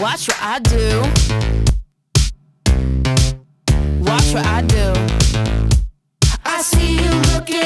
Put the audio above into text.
Watch what I do. Watch what I do. I see you looking.